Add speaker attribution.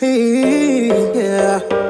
Speaker 1: Yeah.